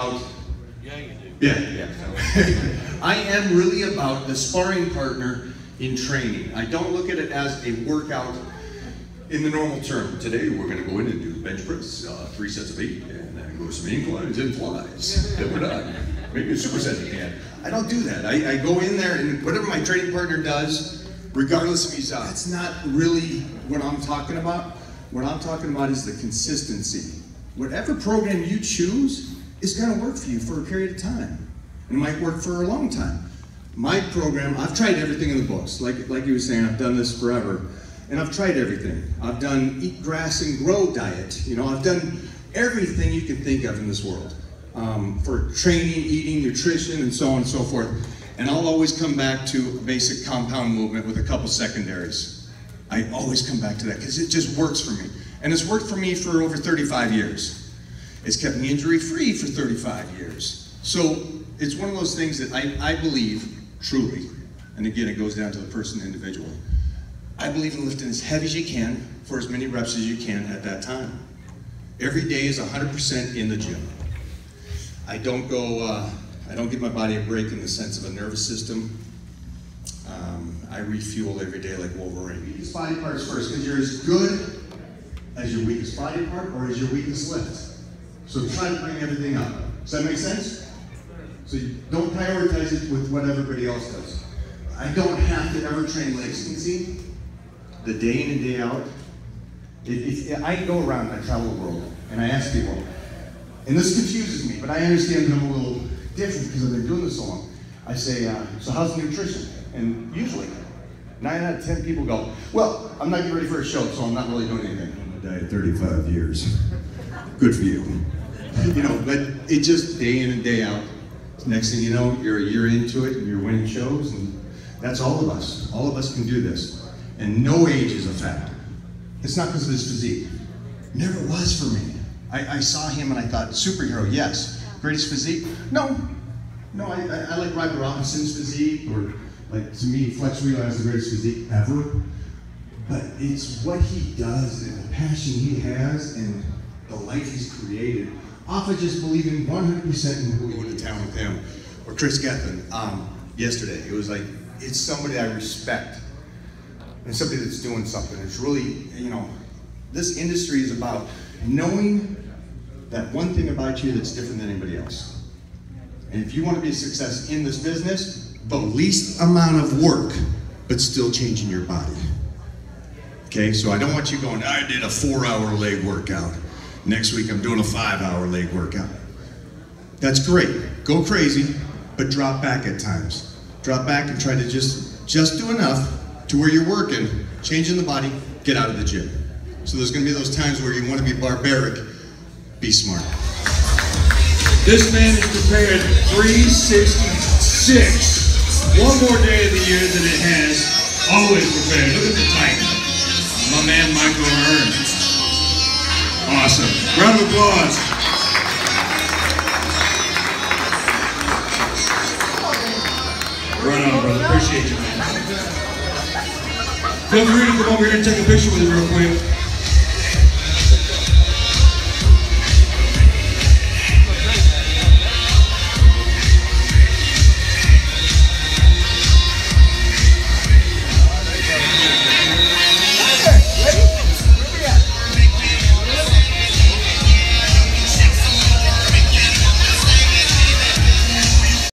Out. Yeah, you do. Yeah, yeah. I am really about the sparring partner in training. I don't look at it as a workout in the normal term. Today we're going to go in and do bench press, uh, three sets of eight, and then go some inclines and flies. Then we're done. Maybe a superset at the end. I don't do that. I, I go in there and whatever my training partner does, regardless if he's out, that's not really what I'm talking about. What I'm talking about is the consistency. Whatever program you choose is going to work for you for a period of time. And it might work for a long time. My program, I've tried everything in the books. Like, like you were saying, I've done this forever. And I've tried everything. I've done eat grass and grow diet. You know, I've done everything you can think of in this world um, for training, eating, nutrition, and so on and so forth. And I'll always come back to basic compound movement with a couple secondaries. I always come back to that because it just works for me. And it's worked for me for over 35 years. It's kept me injury free for 35 years. So it's one of those things that I, I believe truly, and again, it goes down to the person individually. I believe in lifting as heavy as you can for as many reps as you can at that time. Every day is 100% in the gym. I don't go, uh, I don't give my body a break in the sense of a nervous system. Um, I refuel every day like Wolverine. Weakest body parts first, because you're as good as your weakest body part or as your weakest lift. So try to bring everything up. Does that make sense? So don't prioritize it with what everybody else does. I don't have to ever train can see the day in and day out. If, if, I go around, I travel the world, and I ask people, and this confuses me, but I understand that I'm a little different because I've been doing this so long. I say, uh, so how's the nutrition? And usually, nine out of 10 people go, well, I'm not getting ready for a show, so I'm not really doing anything. I'm gonna diet 35 years. Good for you. You know, but it just day in and day out. Next thing you know, you're a year into it and you're winning shows, and that's all of us. All of us can do this. And no age is a factor. It's not because of his physique. Never was for me. I, I, saw him and I thought, superhero, yes. Greatest physique? No. No, I, I, I like Ryder Robinson's physique, or like to me, Flex Wheeler has the greatest physique ever. But it's what he does and the passion he has and the life he's created off of just believing 100% in who we went to town with him. Or Chris Gethin um, yesterday. It was like, it's somebody I respect and somebody that's doing something. It's really, you know, this industry is about knowing that one thing about you that's different than anybody else. And if you want to be a success in this business, the least amount of work, but still changing your body. Okay, so I don't want you going, I did a four hour leg workout. Next week I'm doing a five hour leg workout. That's great. Go crazy, but drop back at times. Drop back and try to just, just do enough to where you're working, changing the body, get out of the gym. So there's gonna be those times where you wanna be barbaric, be smart. This man is prepared 366. One more day of the year than it has. Always prepared. Look at the Titan. My man Michael O'Hearn. Applause. Right on, brother. Appreciate you, man. Feel free to come over here and take a picture with me real quick.